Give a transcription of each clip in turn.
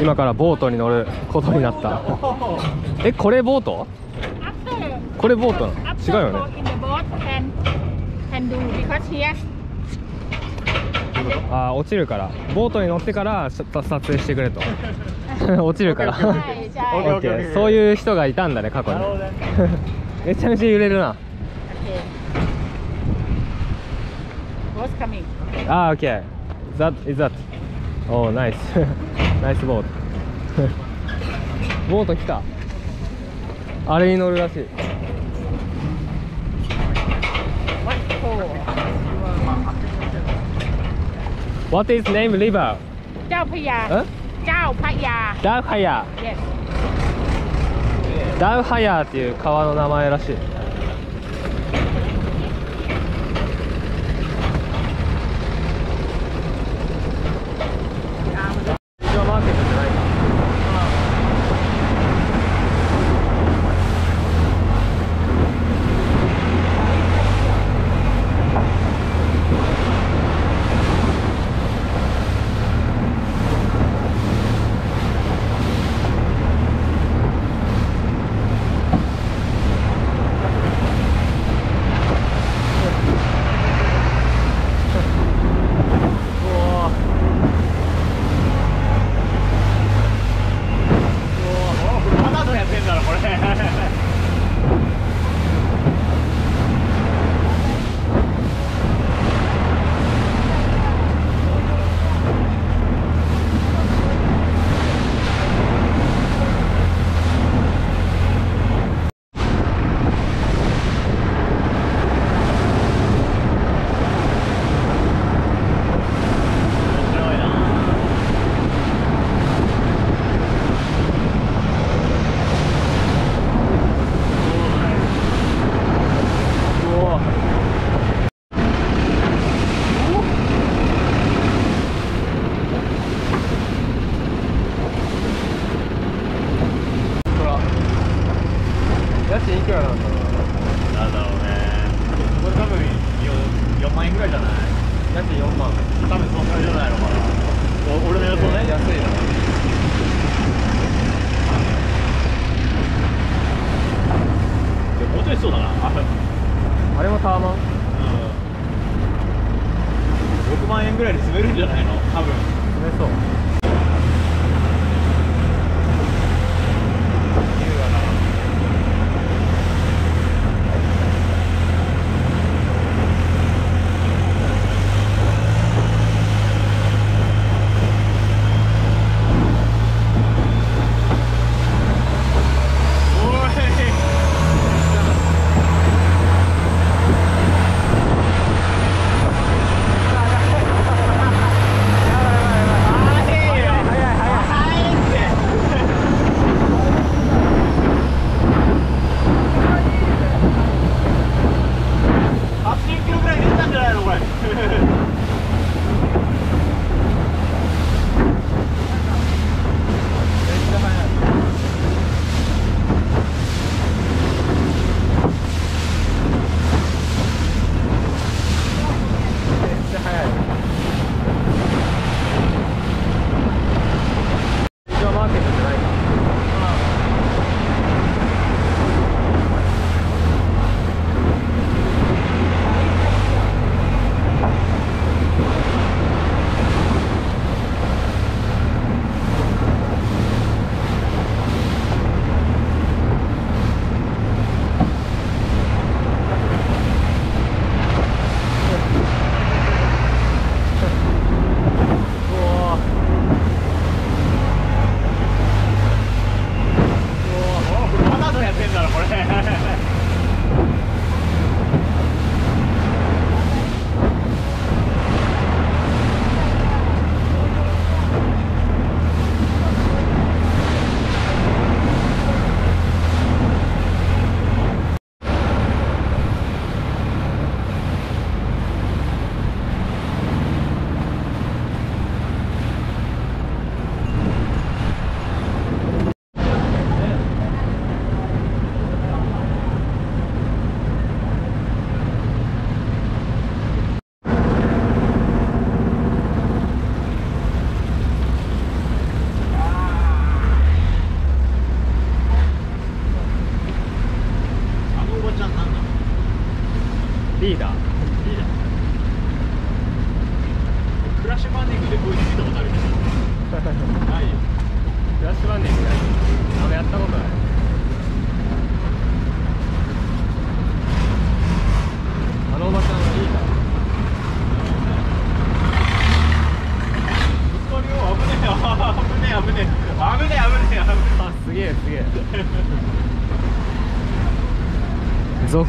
今からボートに乗ることになった。えこれボート？これボートの？違うよね。あ落ちるから。ボートに乗ってから撮影してくれと。落ちるから。そういう人がいたんだね過去に。めちゃめちゃ揺れるな。ああ OK that is that おおナイス。ナイスボート。ボート来た。あれに乗るらしい。H a t is name? River? ダウハヤダウハヤっていう川の名前らしい。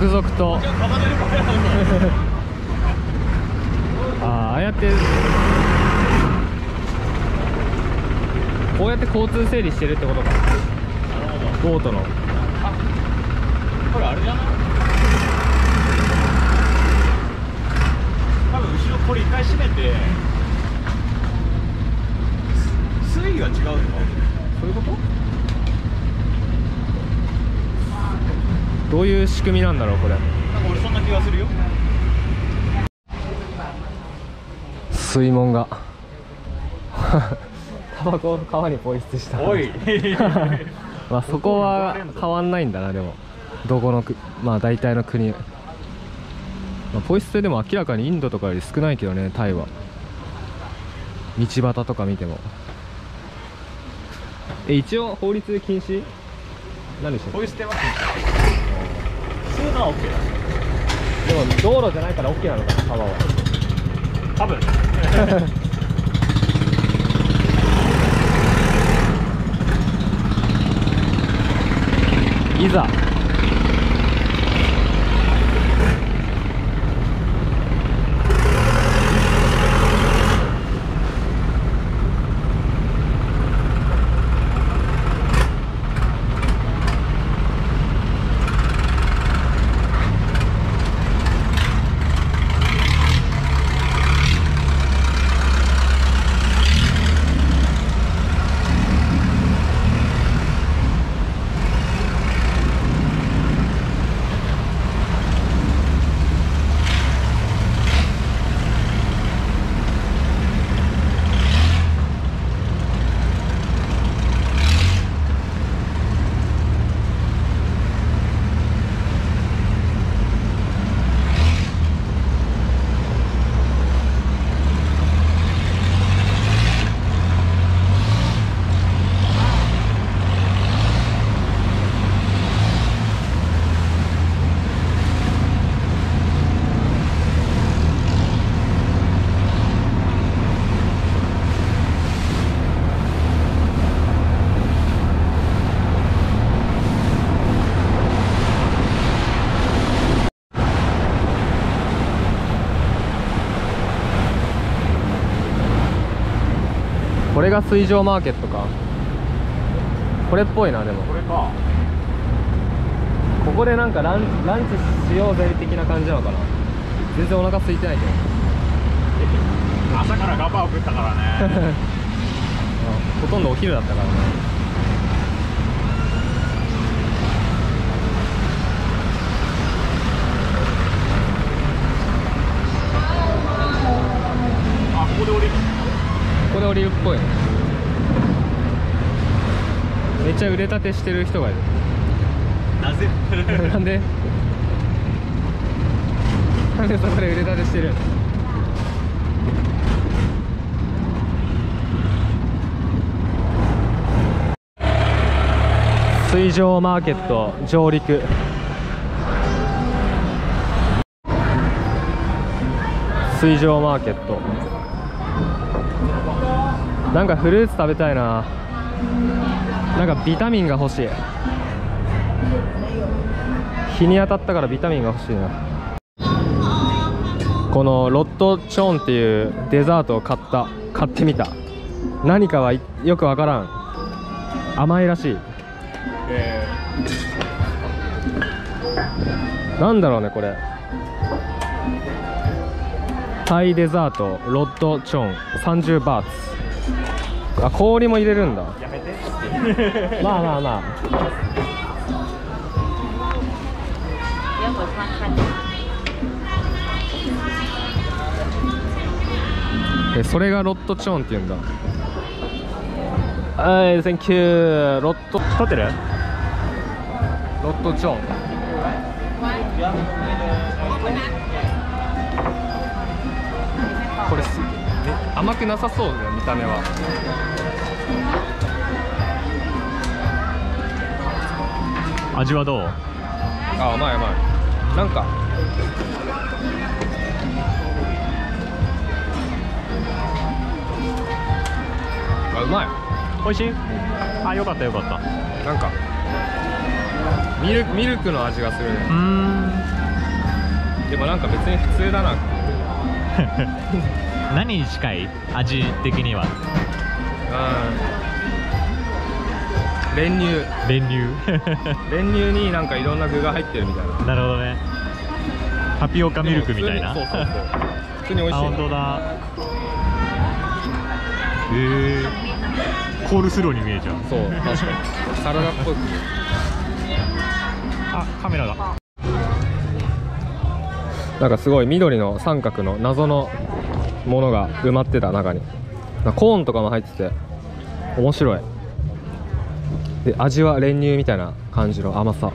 続々と。あああやって。こうやって交通整理してるってことか。なるほどボートの。これあれじゃない？多分後ろこれ一回閉めて。水位が違うのかそういうことどういう仕組みなんだろうこれ。なんか俺そんな気がするよ。水門が。タバコを川にポイ捨てした。おい。まあそこは変わんないんだなでも。どこのくまあ大体の国、まあ、ポイ捨てでも明らかにインドとかより少ないけどねタイは。道端とか見ても。え一応法律で禁止？何でしたっポイ捨ては普通のは OK けでも道路じゃないから OK なのかな川は。だ多分。いざこれが水上マーケットか。これっぽいなでも。これか。ここでなんかランランチしようぜ的な感じなのかな。全然お腹空いてないけど。朝からガバを食ったからね。あほとんどお昼だったからねあここで降りるここで降りるっぽい。ねめっちゃ腕立てしてる人がいる。なぜ？なんで？なんでそこで腕立てしてる？水上マーケット上陸。水上マーケットなんかフルーツ食べたいな。なんかビタミンが欲しい。日に当たったからビタミンが欲しいな。このロットチョーンっていうデザートを買った買ってみた。何かはよくわからん。甘いらしい。えなんだろうねこれ。タイデザートロッドチョン。30バーツ。あ氷も入れるんだ。まあまあまあ。えそれがロットチョーンって言うんだ。はい Thank you ロット。撮ってる？ロットチョーン甘くなさそうだよ見た目は。味はどう？あうまいうまい。なんか。あうまい。美味しい？あよかったよかった。なんか。ミルミルクの味がするね。でもなんか別に普通だな 何に近い？味的には？うん練乳。練乳？練乳になんかいろんな具が入ってるみたいな。なるほどね。タピオカミルクみたいな？でも普通にそうそうそう。普通に美味あしい。本当だ。へえコールスローに見えちゃう。そう確かに。サラダっぽくあカメラがなんかすごい緑の三角の謎のものが埋まってた中に。コーンとかも入ってて面白い。で味は練乳みたいな感じの甘さ。